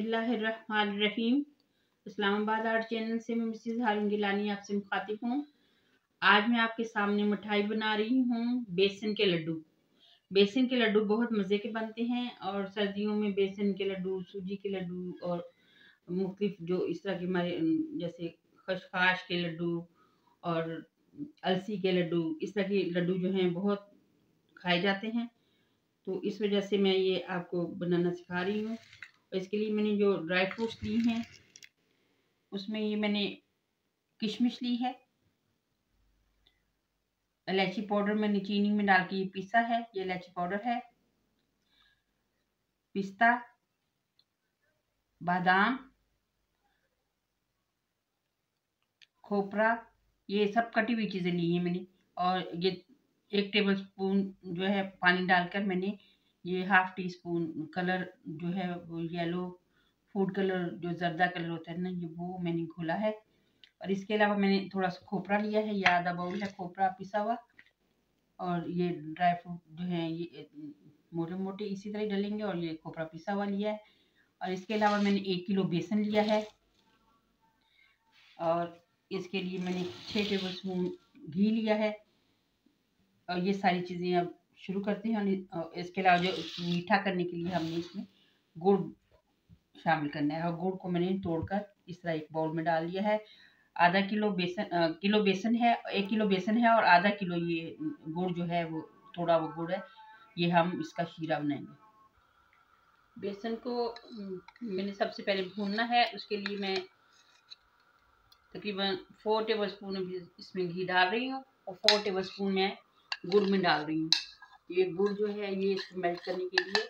बिस्मिल्लाहिर्रहमानिर्रहीम। Islamabad art channel से मैं मिसिज हारून गिलानी आपसे मुखातिब हूँ। आज मैं आपके सामने मिठाई बना रही हूँ, बेसन के लड्डू। बेसन के लड्डू बहुत मज़े के बनते हैं और सर्दियों में बेसन के लड्डू, सूजी के लड्डू और मुख्तफ जो इस तरह के हमारे जैसे खशखाश के लड्डू और अलसी के लड्डू, इस तरह के लड्डू जो हैं बहुत खाए जाते हैं। तो इस वजह से मैं ये आपको बनाना सिखा रही हूँ। इसके लिए मैंने जो ड्राई फ्रूट्स ली हैं, उसमें ये मैंने किशमिश ली है। इलायची पाउडर मैंने चीनी में डाल के ये पीसा है, ये इलायची पाउडर है। पिस्ता, बादाम, खोपरा, ये सब कटी हुई चीज़ें ली हैं मैंने और ये एक टेबल स्पून जो है पानी डालकर मैंने ये हाफ़ टी स्पून कलर जो है वो येलो फ़ूड कलर जो जर्दा कलर होता है ना, ये वो मैंने घोला है। और इसके अलावा मैंने थोड़ा सा खोपरा लिया है, या आधा बाउल है खोपरा पिसा हुआ। और ये ड्राई फ्रूट जो है, ये मोटे मोटे इसी तरह डलेंगे और ये खोपरा पिसा हुआ लिया है। और इसके अलावा मैंने एक किलो बेसन लिया है। और इसके लिए मैंने छः टेबल स्पून घी लिया है। और ये सारी चीज़ें अब शुरू करते हैं। इसके अलावा जो मीठा करने के लिए हमने इसमें गुड़ शामिल करना है। और गुड़ को मैंने तोड़कर इस तरह एक बाउल में डाल दिया है। आधा किलो बेसन किलो बेसन है, एक किलो बेसन है और आधा किलो ये गुड़ जो है वो, थोड़ा वो गुड़ है। ये हम इसका शीरा बनाएँगे। बेसन को मैंने सबसे पहले भूनना है। उसके लिए मैं तकरीबन फोर टेबल स्पून इसमें घी डाल रही हूँ और फोर टेबल स्पून मैं गुड़ में डाल रही हूँ। ये गुड़ जो है ये इसको मेल्ट करने के लिए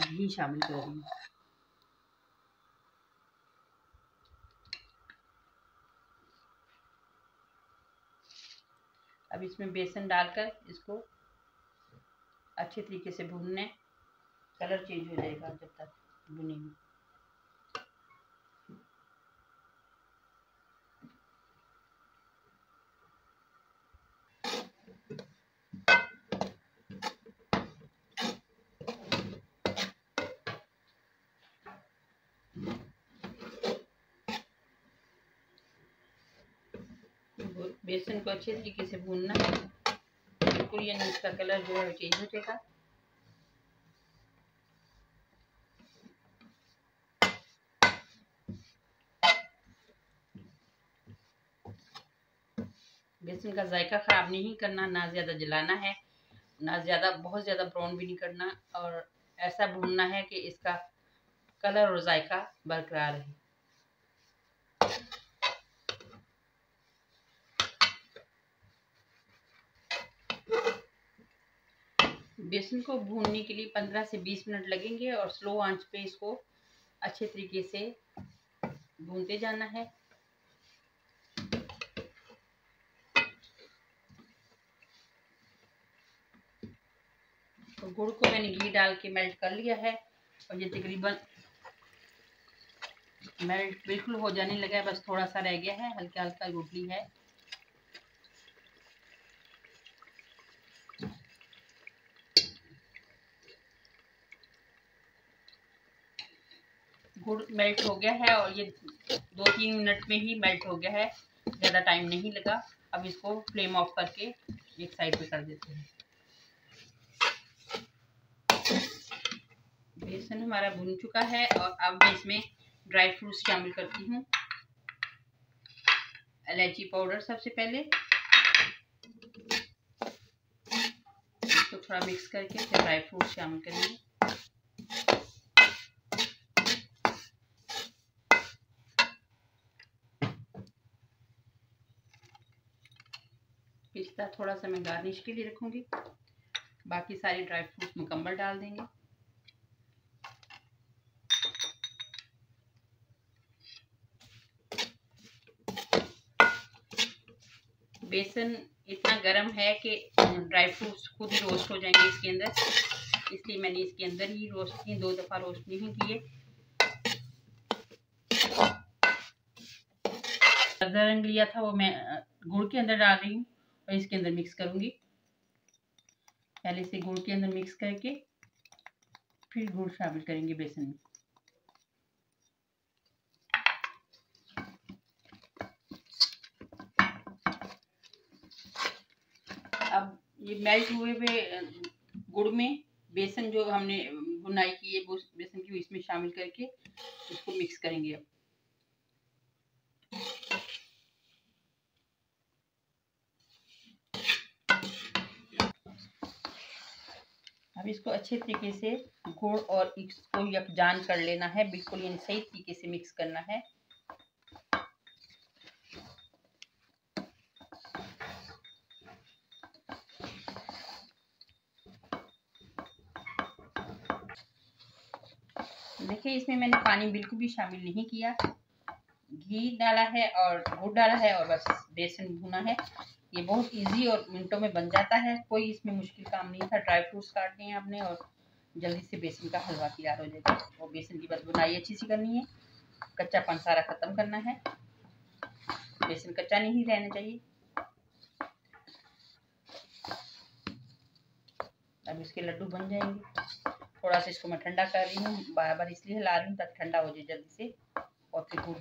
घी शामिल कर रही हूँ। अब इसमें बेसन डालकर इसको अच्छे तरीके से भूनने, कलर चेंज हो जाएगा जब तक भुनेंगे। बेसन को अच्छे तरीके से भूनना है। बिल्कुल ये इसका कलर जो है चेंज हो जाएगा। बेसन का जायका ख़राब नहीं करना, ना ज़्यादा जलाना है, ना ज़्यादा, बहुत ज़्यादा ब्राउन भी नहीं करना और ऐसा भूनना है कि इसका कलर और जायका बरकरार रहे। बेसन को भूनने के लिए 15 से 20 मिनट लगेंगे और स्लो आँच पे इसको अच्छे तरीके से भूनते जाना है। तो गुड़ को मैंने घी डाल के मेल्ट कर लिया है और ये तकरीबन मेल्ट बिल्कुल हो जाने लगा है, बस थोड़ा सा रह गया है हल्का हल्का गुटली है। गुड़ मेल्ट हो गया है और ये दो तीन मिनट में ही मेल्ट हो गया है। ज़्यादा टाइम नहीं लगा। अब इसको फ्लेम ऑफ़ करके एक साइड पे कर देते हैं। बेसन हमारा भुन चुका है और अब मैं इसमें ड्राई फ्रूट्स शामिल करती हूँ। इलायची पाउडर सबसे पहले। इसको थोड़ा मिक्स करके फिर ड्राई फ्रूट्स शामिल करेंगे। पिस्ता थोड़ा सा मैं गार्निश के लिए रखूँगी। बाकी सारी ड्राई फ्रूट्स मुकम्मल डाल देंगे। बेसन इतना गर्म है कि ड्राई फ्रूट्स खुद ही रोस्ट हो जाएँगे इसके अंदर। इसलिए मैंने इसके अंदर ही रोस्ट किए दो दफ़ा रोस्ट नहीं किए। रंग लिया था, वो मैं गुड़ के अंदर डाल रही हूँ। और इसके अंदर मिक्स करूँगी। पहले से गुड़ के अंदर मिक्स करके, फिर गुड़ शामिल करेंगे बेसन में। अब ये मेल्ट हुए हुए, गुड़ में बेसन जो हमने बुनाई की है बेसन की इसमें शामिल करके इसको मिक्स करेंगे अब। अब इसको अच्छे तरीके से गुड़ और इसको यकजान कर लेना है, बिल्कुल इन सही तरीके से मिक्स करना है। देखिए, इसमें मैंने पानी बिल्कुल भी शामिल नहीं किया। घी डाला है और गुड़ डाला है और बस बेसन भुना है। ये बहुत इजी और मिनटों में बन जाता है। कोई इसमें मुश्किल काम नहीं था। ड्राई फ्रूट्स काटने हैं आपने और जल्दी से बेसन का हलवा तैयार हो जाएगा। और बेसन की बस बुनाई अच्छी सी करनी है। कच्चा कच्चापन सारा ख़त्म करना है। बेसन कच्चा नहीं रहना चाहिए। अब इसके लड्डू बन जाएँगे। थोड़ा सा इसको मैं ठंडा कर रही हूँ। बार बार इसलिए हिला रही हूँ ताकि ठंडा हो जाए जल्दी से। और फिर गुड़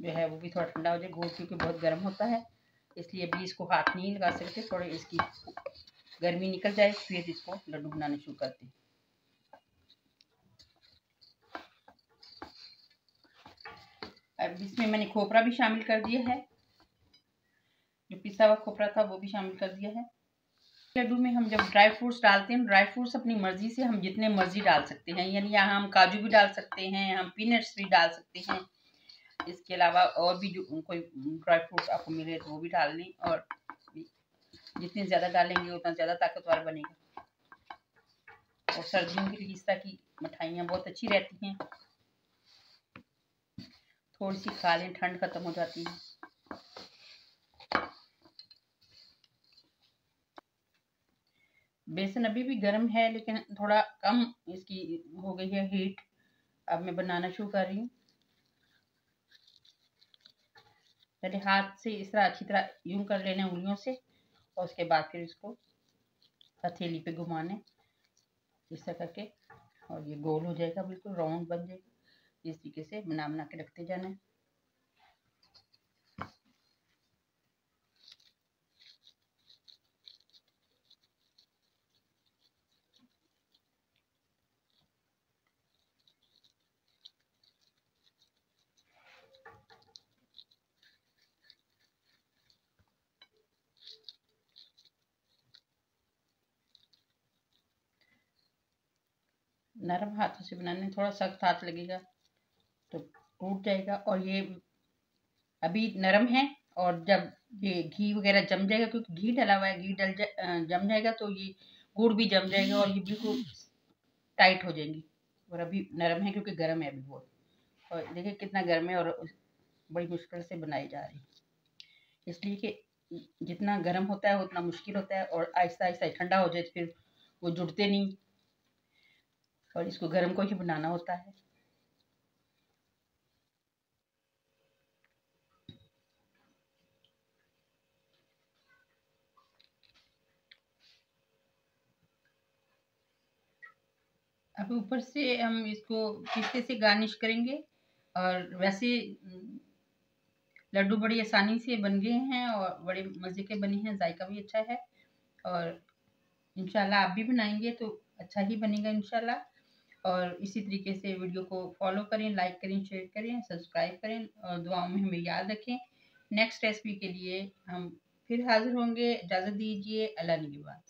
जो है वो भी थोड़ा ठंडा हो जाए। गुड़ क्योंकि बहुत गर्म होता है। इसलिए अभी इसको हाथ नहीं लगा सकते, थोड़े इसकी गर्मी निकल जाए, फिर इसको लड्डू बनाने शुरू करते हैं। अब इसमें मैंने खोपरा भी शामिल कर दिया है। जो पिसा हुआ खोपरा था, वो भी शामिल कर दिया है। लड्डू में हम जब ड्राई फ्रूट्स डालते हैं, ड्राई फ्रूट्स अपनी मर्ज़ी से हम जितने मर्ज़ी डाल सकते हैं। यानी यहाँ हम काजू भी डाल सकते हैं, हम पीनट्स भी डाल सकते हैं। इसके अलावा और भी जो कोई ड्राई फ्रूट आपको मिले तो वो भी डाल लें और जितनी ज़्यादा डालेंगे उतना ज़्यादा ताकतवर बनेगा। और सर्दियों के लिए इस तरह की मिठाइयाँ बहुत अच्छी रहती हैं। थोड़ी सी खा लें, ठंड ख़त्म हो जाती है। बेसन अभी भी गर्म है, लेकिन थोड़ा कम इसकी हो गई है हीट अब मैं बनाना शुरू कर रही हूँ। पहले हाथ से इस तरह, अच्छी तरह यूँ कर लेने उंगलियों से और उसके बाद फिर इसको हथेली पे घुमाने, इस तरह करके। और ये गोल हो जाएगा, बिल्कुल राउंड बन जाएगा। इस तरीके से बना बना के रखते जाना है। नरम हाथों से बनाने थोड़ा सख्त हाथ लगेगा तो टूट जाएगा। और ये अभी नरम है और जब ये घी वगैरह जम जाएगा क्योंकि घी डला हुआ है घी डल जा, जम जाएगा तो ये गुड़ भी जम जाएगा और ये बिल्कुल टाइट हो जाएँगी। और अभी नरम है क्योंकि गर्म है अभी बहुत। और देखिए कितना गर्म है और बड़ी मुश्किल से बनाई जा रही इसलिए कि जितना गर्म होता है उतना मुश्किल होता है और आहिस्ता आहिस्ता ठंडा हो जाए तो फिर वो जुड़ते नहीं। और इसको गर्म को ही बनाना होता है। अब ऊपर से हम इसको पिस्ते से गार्निश करेंगे और वैसे लड्डू बड़ी आसानी से बन गए हैं और बड़े मज़े के बने हैं, जायका भी अच्छा है और इंशाल्लाह आप भी बनाएँगे तो अच्छा ही बनेगा इंशाल्लाह। और इसी तरीके से वीडियो को फॉलो करें, लाइक करें, शेयर करें, सब्सक्राइब करें और दुआओं में हमें याद रखें। नेक्स्ट रेसिपी के लिए हम फिर हाजिर होंगे। इजाज़त दीजिए। अल्लाह निगेबान